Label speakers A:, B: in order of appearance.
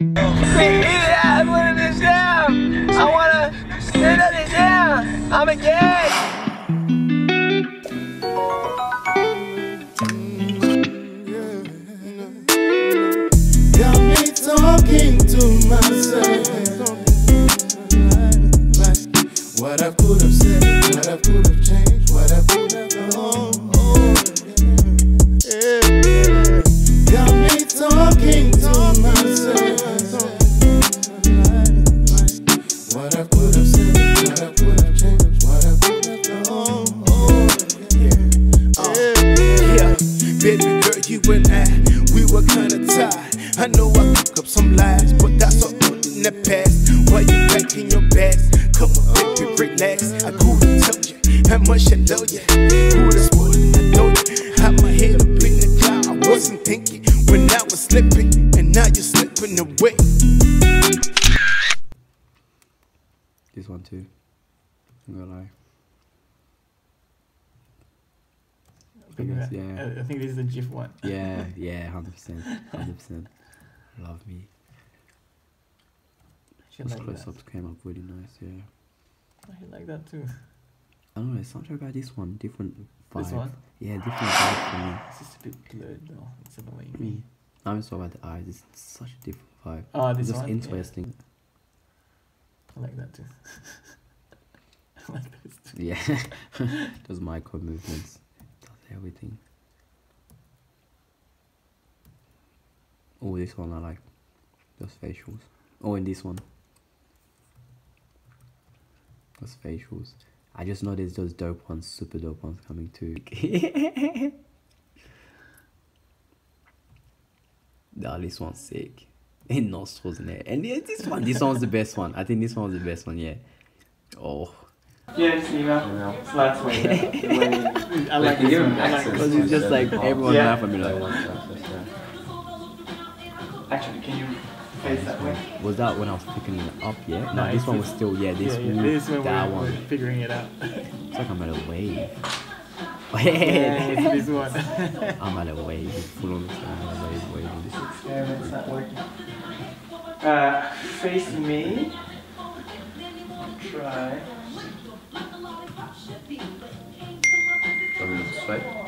A: I wanna sit it down. I'm a
B: me talking to myself. What I could have said, what I could have changed, what I could and I, we were kinda tied. I know I cook up some lies, but that's all in the past. Why you packing your bags? Come on, baby, relax. I could've told you how much I love you. Could've sworn I know you. Had my head up in the cloud. I wasn't thinking when I was slipping, and now you're slipping away.
C: This one too. I'm gonna lie.
D: I think,
C: yeah.
D: I- I think this is the GIF one.
C: Yeah, yeah, hundred percent, hundred percent. Love me. Those
D: like
C: close-ups came up really nice. Yeah.
D: I like that too.
C: I don't know. Something about this one. Different vibe.
D: This one?
C: Yeah, different vibe for me.
D: It's just a bit blurred though. It's annoying
C: Mm.
D: me.
C: I'm talking about the eyes. It's such a different vibe.
D: Oh,
C: It's
D: this
C: just
D: one? Yeah.
C: interesting.
D: I like that too. I like this too.
C: Yeah. Those micro movements. Everything. Oh, this one I like. Those facials. Oh, and this one. Those facials. I just know there's those dope ones, super dope ones coming too. nah, this one's sick. And nostrils in there. And yeah, this one, this one's the best one. I think this one's the best one, yeah. Oh.
D: Yeah, it's email. It's lots way. I like
E: can
D: this
E: give
D: one.
E: him access.
C: Because
D: one.
C: it's just like everyone
D: Yeah.
C: laugh at me like,
D: Actually, can you face that way?
C: was that when I was picking it up? Yeah. No,
D: No,
C: this one was still yeah. This
D: yeah, yeah.
C: one,
D: This one
C: that
D: we're,
C: one.
D: we're figuring it out.
C: It's like I'm at a wave.
D: yeah, it's this one.
C: I'm at a wave. Full on I'm at a wave, waving.
D: Experiment's not working. Uh, face me. Try.
E: right?